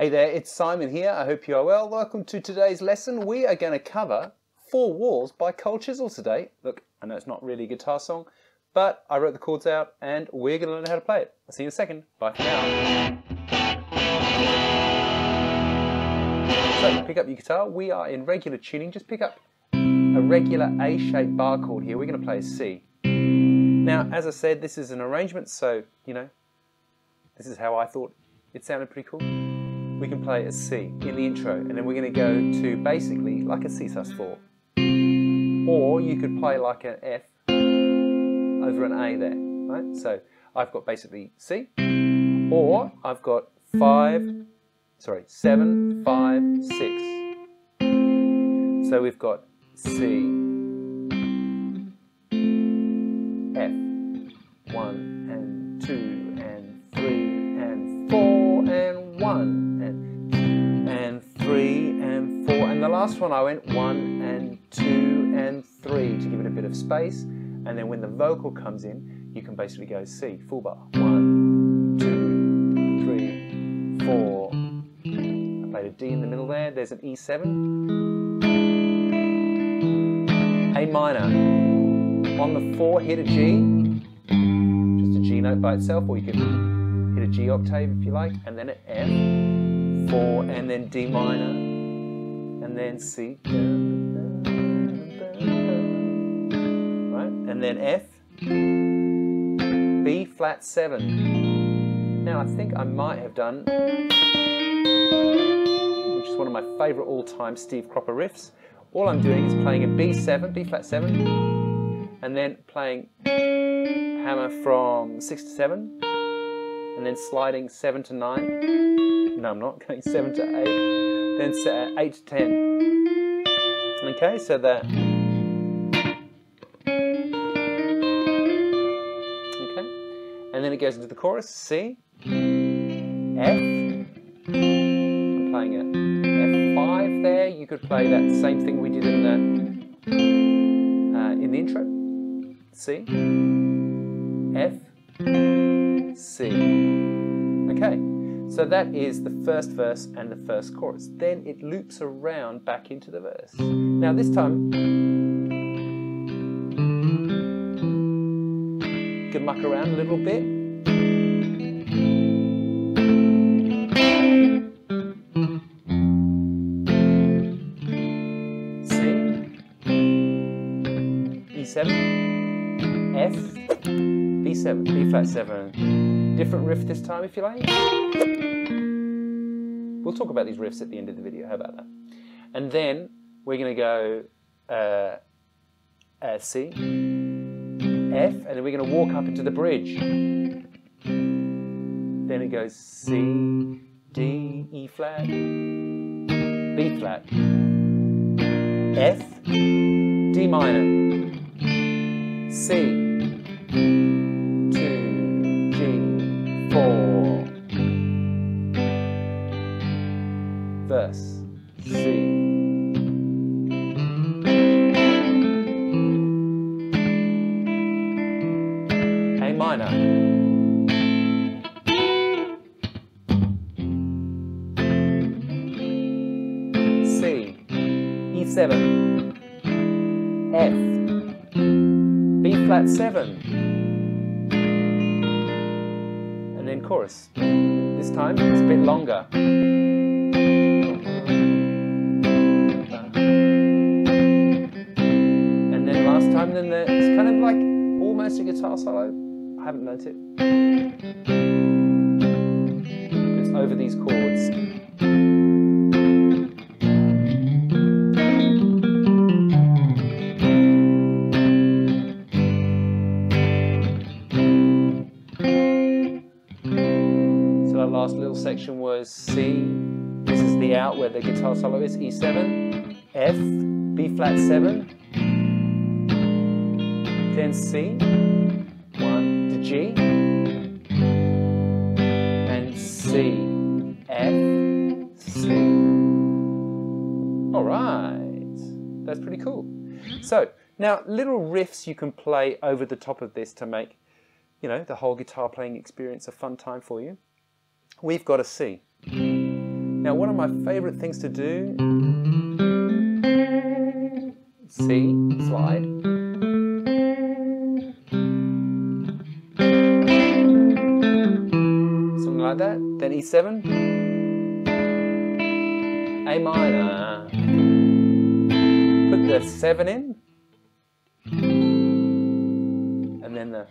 Hey there, it's Simon here. I hope you are well. Welcome to today's lesson. We are going to cover Four Walls by Cold Chisel today. Look, I know it's not really a guitar song, but I wrote the chords out and we're going to learn how to play it. I'll see you in a second. Bye for now. So, pick up your guitar. We are in regular tuning. Just pick up a regular A-shaped bar chord here. We're going to play a C. Now, as I said, this is an arrangement, so, you know, this is how I thought it sounded pretty cool we can play a C in the intro, and then we're going to go to basically like a C sus4. Or you could play like an F over an A there, right? So I've got basically C, or I've got five, sorry, seven, five, six. So we've got C, one I went one and two and three to give it a bit of space. And then when the vocal comes in, you can basically go C, full bar. One, two, three, four. I played a D in the middle there. There's an E7. A minor. On the four, hit a G. Just a G note by itself, or you can hit a G octave if you like, and then an F, four, and then D minor and then mm. C, right, and then F, B flat seven. Now I think I might have done, which is one of my favorite all-time Steve Cropper riffs. All I'm doing is playing a B7, B flat seven, and then playing hammer from six to seven, and then sliding seven to nine. No, I'm not going seven to eight then set at 8 to 10. Okay, so that. Okay, and then it goes into the chorus C, F. I'm playing it F5 there. You could play that same thing we did in the uh, in the intro. C, F, C. Okay. So that is the first verse and the first chorus. Then it loops around back into the verse. Now this time, you can muck around a little bit. C, E7, F, B7, B flat 7. Different riff this time if you like. We'll talk about these riffs at the end of the video. How about that? And then we're going to go uh, uh, C, F, and then we're going to walk up into the bridge. Then it goes C, D, E flat, B flat, F, D minor, C, verse. C. A minor. C. E7. F. B flat 7. And then chorus. This time it's a bit longer. Time than the, it's kind of like almost a guitar solo. I haven't learnt it. It's over these chords. So that last little section was C. This is the out where the guitar solo is E7, F, B flat 7, then C, one to G, and C, F, C. All right, that's pretty cool. So now little riffs you can play over the top of this to make, you know, the whole guitar playing experience a fun time for you. We've got a C. Now, one of my favorite things to do, C, slide. Like that. Then E7, A minor. Put the 7 in. And then the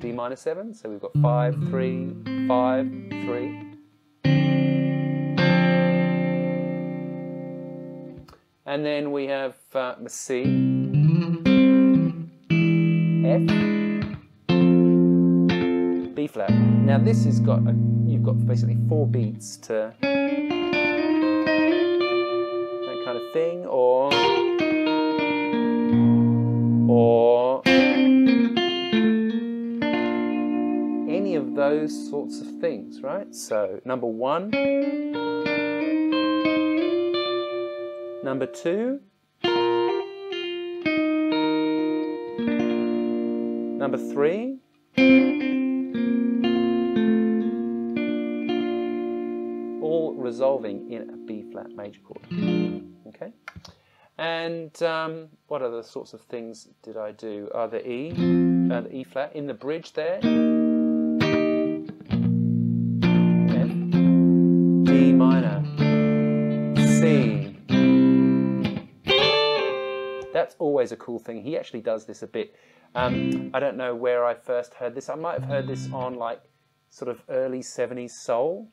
D minor 7. So we've got 5, 3, 5, 3. And then we have uh, C, F, Flat. Now this has got a, you've got basically four beats to that kind of thing, or or any of those sorts of things, right? So number one, number two, number three, resolving in a B flat major chord. Okay, and um, what other sorts of things did I do? Uh, the E, uh, the E flat in the bridge there. F, D minor, C. That's always a cool thing. He actually does this a bit. Um, I don't know where I first heard this. I might have heard this on like sort of early 70s soul.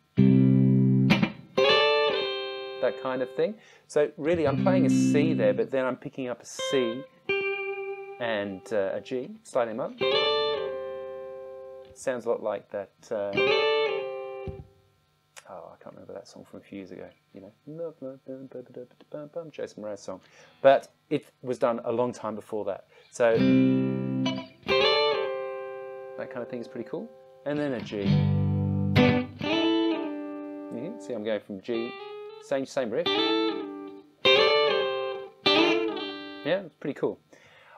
That kind of thing. So really I'm playing a C there, but then I'm picking up a C and uh, a G, sliding up. Sounds a lot like that. Uh, oh, I can't remember that song from a few years ago. You know, Jason Mraz song, but it was done a long time before that. So that kind of thing is pretty cool. And then a G. See, I'm going from G, same same riff. Yeah, it's pretty cool.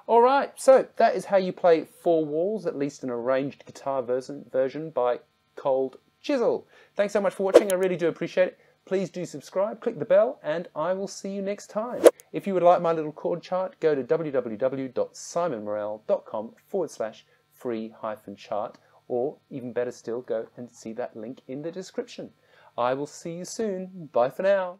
All right, so that is how you play Four Walls, at least an arranged guitar version, version by Cold Chisel. Thanks so much for watching. I really do appreciate it. Please do subscribe, click the bell, and I will see you next time. If you would like my little chord chart, go to www.simonmorel.com forward slash free hyphen chart, or even better still, go and see that link in the description. I will see you soon. Bye for now.